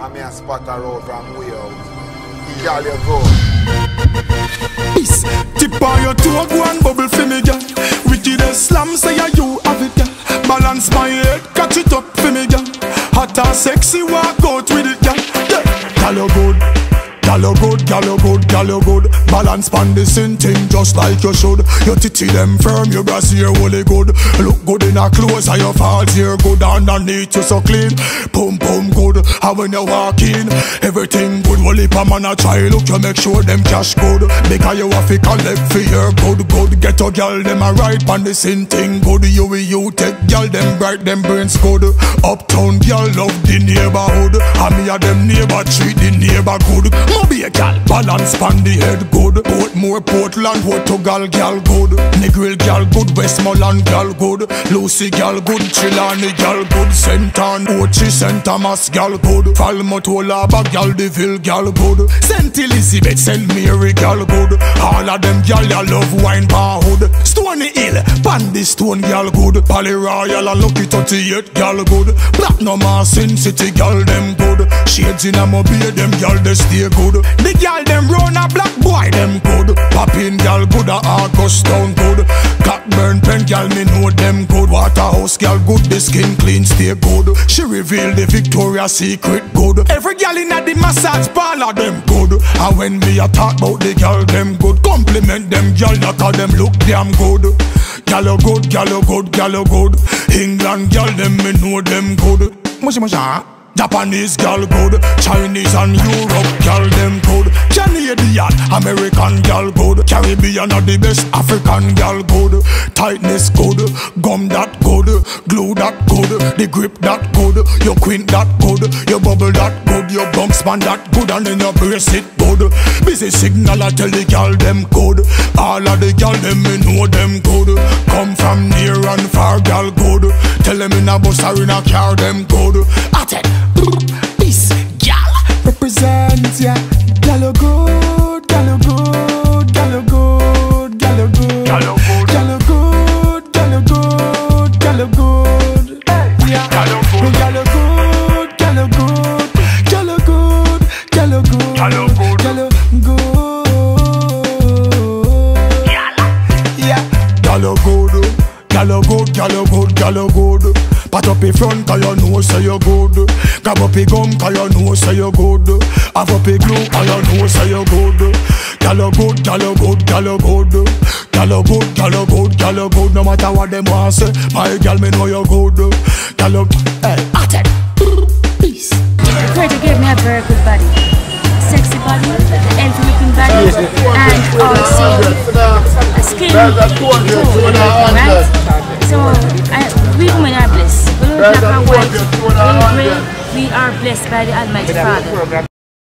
I may a spot her out from way out. Girl, you go. Peace. Tip on your toe, go and bubble for me, girl. Wickedest slam, say yeah, you have it, girl. Balance my head, catch it up for me, girl. Hot and sexy, walk out with it, girl. Yeah. Girl, you good. Girl you good, girl you good, girl you good Balance pan the same thing just like you should Your titty them firm, your brassiere fully good Look good in a clothes and your falls here good Underneath you so clean, boom boom good And when you walk in, everything good Well if a man a try look, you make sure them cash good Because you have to collect for your good good Get a girl, them a ride pan the same thing good You will you take girl, them bright, them brains good Uptown girl love the neighborhood And me a them neighbor treat the neighbor good be a gal, balance pan the head good. Portmore Portland, Portugal, gal good. Negril gal good, Westmoreland gal good. Lucy gal good, Chilani gal good. Sentan, Ochi, St. Thomas gal good. Falmouth, bag gal, Deville gal good. St. Elizabeth, St. Mary gal good. All of them gal, ya love wine bar hood. Stony Hill, Bandy Stone gal good. Pally Royal and Lucky 38 gal good. Platinum Sin City gal them good. Shades in a mobile, them gal they stay good. The gal them run a black boy them good. Papine gal good a August town good. Gal me know them good. Waterhouse gal good, the skin clean stay good. She reveal the Victoria's Secret good. Every gal in the massage parlor them good. And when me a talk about the gal them good, compliment them gal that all them look damn good. You good, you good, you good. England gal them me know them good. Mushy, huh? Japanese gal good, Chinese and Europe gal them good, Canadian, American gal good, Caribbean are the best, African gal good, tightness good, gum that good, glue that good, the grip that good, your queen that good, your bubble that good, your bump span that good, and then your bracelet good. Busy signal I tell the gal them good, all of the gal them me know them good. Come from near and far gal good, tell them in a bus or in a car them good. At it. Represent, gal you good, gal you good, gal you good. Pat up in front cause you know say you good. Grab up your gum cause you know say you good. Have up your glue cause you know say you good. Girl you good, girl you good, girl you good. Girl you good, girl you good, girl you good. No matter what them want say My girl me know you good. Girl you, hey, at it Peace. Freddie gave me a very good body. Sexy body, healthy looking body And also a skin right? So, I, we women are blessed. We look black and white, we gray, we are blessed by the Almighty Father.